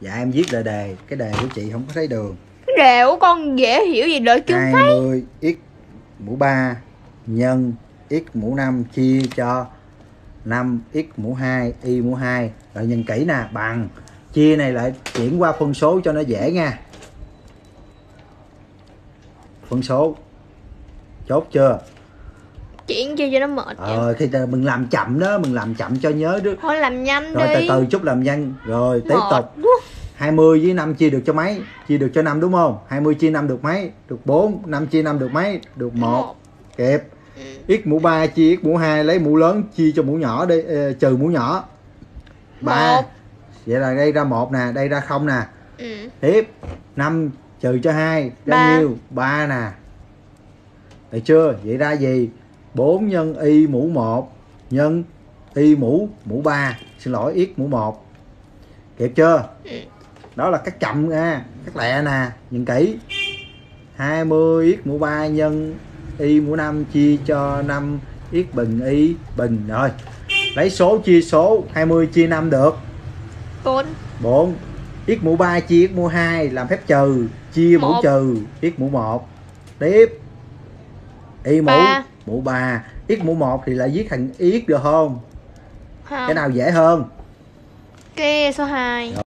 dạ em viết đề đề cái đề của chị không có thấy đường. Cái đề của con dễ hiểu gì đợi chưa thấy. 20 x mũ 3 nhân x mũ 5 chia cho 5 x mũ 2 y mũ 2 rồi nhìn kỹ nè bằng. Chia này lại chuyển qua phân số cho nó dễ nha. Phân số. Chốt chưa chuyện chi cho nó mệt ờ thì mình làm chậm đó mình làm chậm cho nhớ đó thôi làm nhanh rồi từ đi. từ chút làm nhanh. Rồi tiếp Mệt tục. quá. 20 với 5 chia được cho mấy? Chia được cho 5 đúng không? 20 chia 5 được mấy? Được 4 5 chia 5 được mấy? Được 1 Một. kịp Ừ. x mũ 3 chia x mũ 2 lấy mũ lớn chia cho mũ nhỏ đi ờ, trừ mũ nhỏ. 3 Một. vậy là đây ra 1 nè đây ra 0 nè. Ừ. tiếp. 5 trừ cho 2 Ba. ra nhiêu? 3 nè. Được chưa? Vậy ra gì 4 nhân y mũ 1 nhân y mũ mũ 3 xin lỗi x mũ 1 kịp chưa? Đó là cắt chậm nha cắt lẹ nè nhìn kỹ. 20 x mũ 3 nhân y mũ 5 chia cho 5 x bình y bình. Rồi lấy số chia số 20 chia 5 được. Bốn. 4 x mũ 3 chia x mũ 2 làm phép trừ. Chia mũ trừ x mũ 1 tiếp. Y mũ Ba. Mũ 3 x mũ 1 thì lại viết thành x được không? Không. Cái nào dễ hơn? Cái số 2